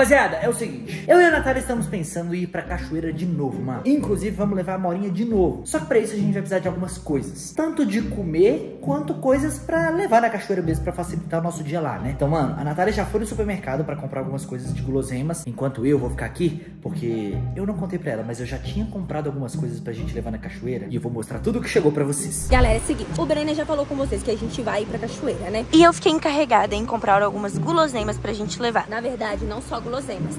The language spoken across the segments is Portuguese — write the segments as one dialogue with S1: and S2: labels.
S1: Rapaziada, é o seguinte. Eu e a Natália estamos pensando em ir pra cachoeira de novo, mano. Inclusive, vamos levar a Morinha de novo. Só que pra isso a gente vai precisar de algumas coisas. Tanto de comer, quanto coisas pra levar na cachoeira mesmo, pra facilitar o nosso dia lá, né? Então, mano, a Natália já foi no supermercado pra comprar algumas coisas de guloseimas. Enquanto eu vou ficar aqui, porque eu não contei pra ela, mas eu já tinha comprado algumas coisas pra gente levar na cachoeira. E eu vou mostrar tudo o que chegou pra vocês.
S2: Galera, é o seguinte, o Brenner já falou com vocês que a gente vai ir pra cachoeira, né?
S3: E eu fiquei encarregada em comprar algumas guloseimas pra gente levar.
S2: Na verdade, não só guloseimas,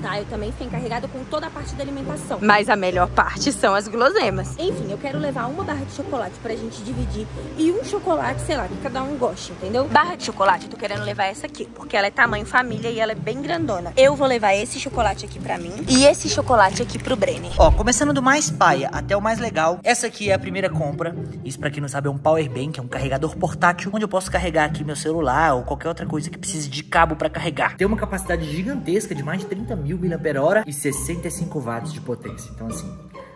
S2: tá? Eu também fiquei encarregada com toda a parte da alimentação.
S3: Mas a melhor parte são as guloseimas.
S2: Enfim, eu quero levar uma barra de chocolate pra gente dividir e um chocolate, sei lá, que cada um goste, entendeu?
S3: Barra de chocolate, eu tô querendo levar essa aqui, porque ela é tamanho família e ela é bem grandona. Eu vou levar esse chocolate aqui pra mim e esse chocolate aqui pro Brenner.
S1: Ó, começando do mais paia até o mais legal, essa aqui é a primeira compra. Isso pra quem não sabe é um power bank, é um carregador portátil, onde eu posso carregar aqui meu celular ou qualquer outra coisa que precise de cabo pra carregar. Tem uma capacidade gigantesca de mais de 30 mil mAh e 65 watts de potência. Então assim,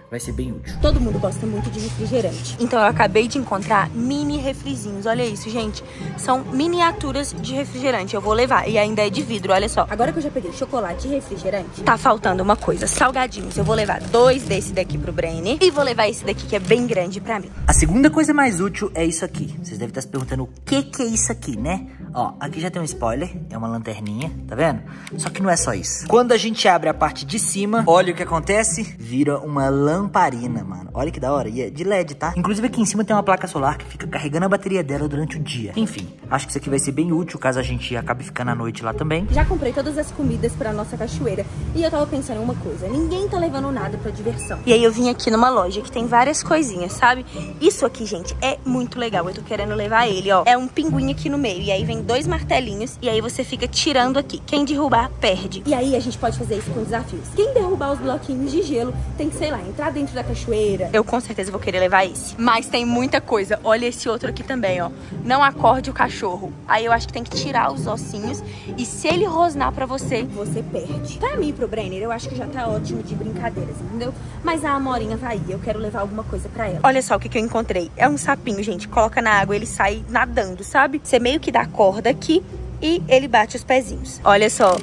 S1: vai ser bem útil.
S2: Todo mundo gosta muito de refrigerante.
S3: Então eu acabei de encontrar mini refrizinhos. Olha isso, gente. São miniaturas de refrigerante. Eu vou levar. E ainda é de vidro, olha só.
S2: Agora que eu já peguei chocolate e refrigerante,
S3: Tá faltando uma coisa, salgadinhos. Eu vou levar dois desse daqui pro Brenner e vou levar esse daqui que é bem grande pra mim.
S1: A segunda coisa mais útil é isso aqui. Vocês devem estar se perguntando o que que é isso aqui, né? Ó, aqui já tem um spoiler, é uma lanterninha, tá vendo? Só que não é só isso. Quando a gente abre a parte de cima, olha o que acontece, vira uma lamparina, mano. Olha que da hora, e é de LED, tá? Inclusive aqui em cima tem uma placa solar que fica carregando a bateria dela durante o dia. Enfim, acho que isso aqui vai ser bem útil caso a gente acabe ficando à noite lá também.
S2: já comprei todas as comidas pra nossa cachoeira. E eu tava pensando em uma coisa, ninguém tá levando nada pra diversão.
S3: E aí eu vim aqui numa loja que tem várias coisinhas, sabe? Isso aqui, gente, é muito legal. Eu tô querendo levar ele, ó. É um pinguim aqui no meio. E aí vem dois martelinhos. E aí você fica tirando aqui. Quem derrubar, perde.
S2: E aí a gente pode fazer isso com desafios. Quem derrubar os bloquinhos de gelo tem que, sei lá, entrar dentro da cachoeira.
S3: Eu com certeza vou querer levar esse. Mas tem muita coisa. Olha esse outro aqui também, ó. Não acorde o cachorro. Aí eu acho que tem que tirar os ossinhos. E se ele rosnar pra você,
S2: Você perde. Pra mim, pro Brenner, eu acho que já tá ótimo de brincadeiras, entendeu? Mas a Amorinha vai ir, eu quero levar alguma coisa pra ela.
S3: Olha só o que, que eu encontrei. É um sapinho, gente. Coloca na água, ele sai nadando, sabe? Você meio que dá corda aqui e ele bate os pezinhos. Olha só.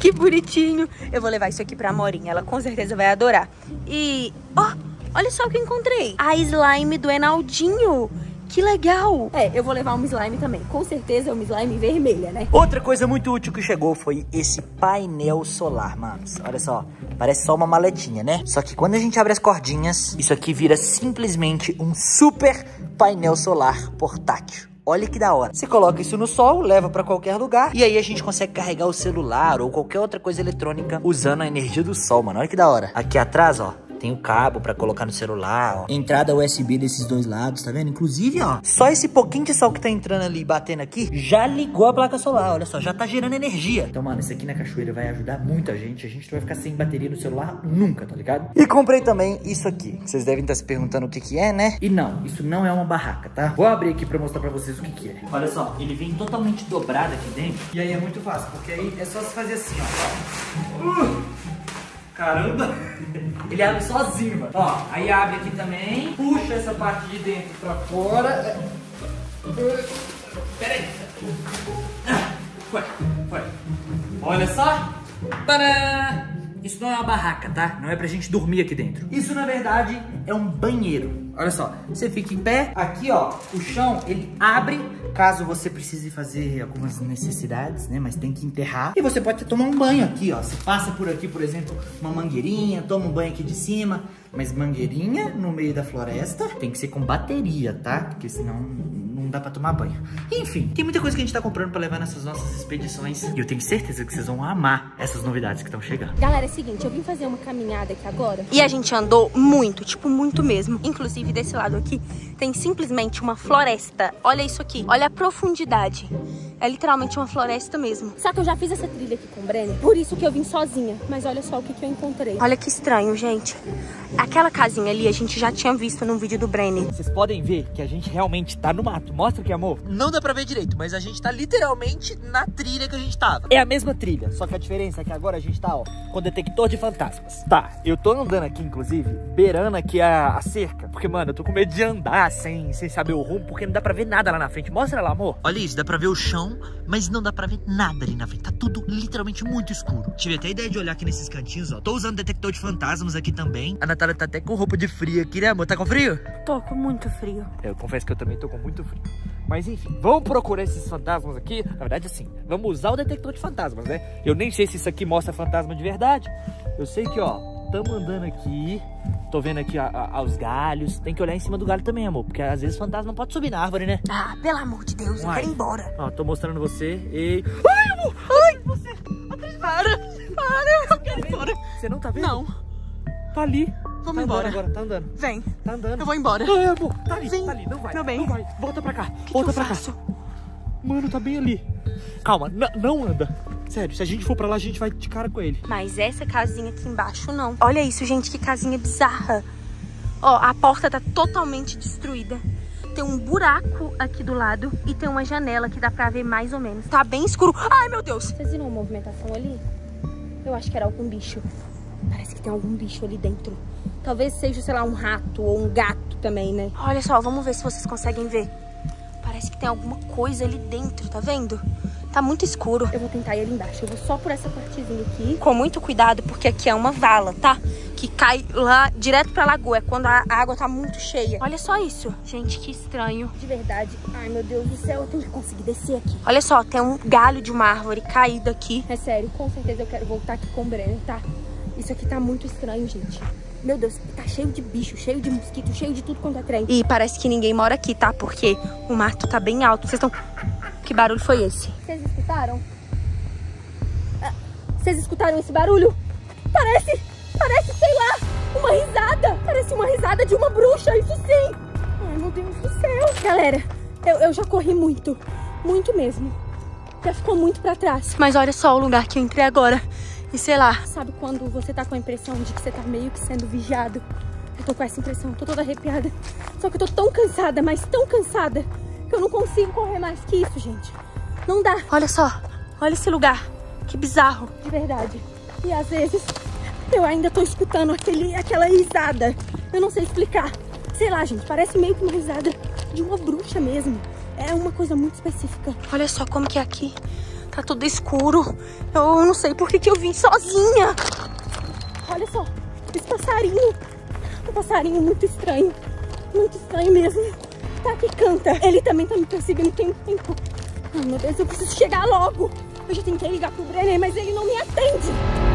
S3: Que bonitinho. Eu vou levar isso aqui pra Morinha. Ela com certeza vai adorar. E, ó, olha só o que encontrei. A slime do Enaldinho. Que legal.
S2: É, eu vou levar um slime também. Com certeza é uma slime vermelha, né?
S1: Outra coisa muito útil que chegou foi esse painel solar, manos. Olha só, parece só uma maletinha, né? Só que quando a gente abre as cordinhas, isso aqui vira simplesmente um super painel solar portátil. Olha que da hora. Você coloca isso no sol, leva pra qualquer lugar e aí a gente consegue carregar o celular ou qualquer outra coisa eletrônica usando a energia do sol, mano. Olha que da hora. Aqui atrás, ó, tem o cabo pra colocar no celular, ó. Entrada USB desses dois lados, tá vendo? Inclusive, ó, só esse pouquinho de sol que tá entrando ali e batendo aqui, já ligou a placa solar, olha só, já tá gerando energia. Então, mano, isso aqui na cachoeira vai ajudar muita gente. A gente não vai ficar sem bateria no celular nunca, tá ligado? E comprei também isso aqui. Vocês devem estar se perguntando o que que é, né? E não, isso não é uma barraca, tá? Vou abrir aqui pra mostrar pra vocês o que que é. Olha só, ele vem totalmente dobrado aqui dentro. E aí é muito fácil, porque aí é só se fazer assim, ó. Uh! Caramba! Ele abre sozinho, mano. Ó, aí abre aqui também. Puxa essa parte de dentro pra fora. Pera aí. Foi, foi. Olha só. Tadã! Isso não é uma barraca, tá? Não é pra gente dormir aqui dentro. Isso, na verdade, é um banheiro. Olha só, você fica em pé, aqui ó, o chão, ele abre caso você precise fazer algumas necessidades, né? Mas tem que enterrar. E você pode tomar um banho aqui, ó. Você passa por aqui, por exemplo, uma mangueirinha, toma um banho aqui de cima. Mas mangueirinha no meio da floresta tem que ser com bateria, tá? Porque senão não dá pra tomar banho. Enfim, tem muita coisa que a gente tá comprando pra levar nessas nossas expedições. E eu tenho certeza que vocês vão amar essas novidades que estão chegando.
S2: Galera, é o seguinte, eu vim fazer uma caminhada aqui agora.
S3: E a gente andou muito, tipo, muito mesmo. Inclusive, desse lado aqui, tem simplesmente uma floresta. Olha isso aqui. Olha a profundidade. É literalmente uma floresta mesmo.
S2: Só que eu já fiz essa trilha aqui com o Brenner, por isso que eu vim sozinha. Mas olha só o que, que eu encontrei.
S3: Olha que estranho, gente. Aquela casinha ali a gente já tinha visto num vídeo do Brenner.
S1: Vocês podem ver que a gente realmente tá no mato. Mostra aqui, amor. Não dá pra ver direito, mas a gente tá literalmente na trilha que a gente tava. É a mesma trilha, só que a diferença é que agora a gente tá, ó, com detector de fantasmas. Tá, eu tô andando aqui, inclusive, beirando aqui a, a cerca. Porque, mano, eu tô com medo de andar sem, sem saber o rumo, porque não dá pra ver nada lá na frente. Mostra lá, amor. Olha isso, dá pra ver o chão
S4: chão, mas não dá pra ver nada ali na frente. Tá tudo literalmente muito escuro. Tive até a ideia de olhar aqui nesses cantinhos, ó. Tô usando detector de fantasmas aqui também. A Natália tá até com roupa de frio aqui, né, amor? Tá com frio?
S5: Tô com muito frio.
S1: Eu confesso que eu também tô com muito frio. Mas enfim, vamos procurar esses fantasmas aqui. Na verdade, assim, vamos usar o detector de fantasmas, né? Eu nem sei se isso aqui mostra fantasma de verdade. Eu sei que, ó, estamos andando aqui. Tô vendo aqui a, a, os galhos. Tem que olhar em cima do galho também, amor. Porque às vezes o fantasma não pode subir na árvore, né?
S5: Ah, pelo amor de Deus, eu
S1: Uai.
S5: quero ir embora.
S1: Ó, tô mostrando você e...
S5: Ai, amor! Ai, você! Para! Para! Eu quero ir embora.
S1: Você não tá vendo?
S5: Não,
S1: Tá ali.
S5: vamos
S1: tá
S5: embora.
S1: agora, tá andando.
S5: Vem,
S1: Tá andando.
S5: eu vou embora.
S1: Ai, amor, tá ali,
S5: Vem,
S1: tá ali. Não vai,
S5: meu bem.
S1: não vai. Volta pra cá,
S5: que
S1: volta
S5: que eu
S1: pra cá.
S5: faço?
S1: Mano, tá bem ali. Calma, não anda. Sério, se a gente for pra lá, a gente vai de cara com ele.
S5: Mas essa casinha aqui embaixo não. Olha isso, gente, que casinha bizarra. Ó, a porta tá totalmente destruída. Tem um buraco aqui do lado e tem uma janela que dá pra ver mais ou menos. Tá bem escuro. Ai, meu Deus.
S3: Vocês viram a movimentação ali? Eu acho que era algum bicho. Parece que tem algum bicho ali dentro. Talvez seja, sei lá, um rato ou um gato também, né?
S5: Olha só, vamos ver se vocês conseguem ver. Parece que tem alguma coisa ali dentro, tá vendo? Tá muito escuro.
S3: Eu vou tentar ir ali embaixo. Eu vou só por essa partezinha aqui.
S5: Com muito cuidado, porque aqui é uma vala, tá? Que cai lá direto pra lagoa, é quando a água tá muito cheia. Olha só isso. Gente, que estranho.
S3: De verdade. Ai, meu Deus do céu. Eu tenho que conseguir descer aqui.
S5: Olha só, tem um galho de uma árvore caído aqui.
S3: É sério, com certeza eu quero voltar aqui com o Brenner, tá? Isso aqui tá muito estranho, gente. Meu Deus, tá cheio de bicho, cheio de mosquito, cheio de tudo quanto é trem.
S5: E parece que ninguém mora aqui, tá? Porque o mato tá bem alto. Vocês estão... Que barulho foi esse?
S3: Vocês escutaram? Ah, Vocês escutaram esse barulho? Parece, parece, sei lá, uma risada. Parece uma risada de uma bruxa, isso sim. Ai, meu Deus do céu. Galera, eu, eu já corri muito, muito mesmo. Já ficou muito pra trás.
S5: Mas olha só o lugar que eu entrei agora. E sei lá,
S3: Sabe quando você tá com a impressão de que você tá meio que sendo vigiado? Eu tô com essa impressão, tô toda arrepiada. Só que eu tô tão cansada, mas tão cansada, eu não consigo correr mais que isso, gente. Não dá,
S5: olha só. Olha esse lugar. Que bizarro.
S3: de verdade. E às vezes eu ainda tô escutando aquele, aquela risada. Eu não sei explicar. Sei lá, gente, parece meio que uma risada de uma bruxa mesmo. É uma coisa muito específica.
S5: Olha só como que é aqui. Tá tudo escuro. Eu não sei por que, que eu vim sozinha.
S3: Olha só, esse passarinho. Um passarinho muito estranho. Muito estranho mesmo. Tá que canta. Ele também tá me perseguindo tem um tempo. Ai, meu Deus, eu preciso chegar logo. Eu já tentei ligar pro Brenner, mas ele não me atende.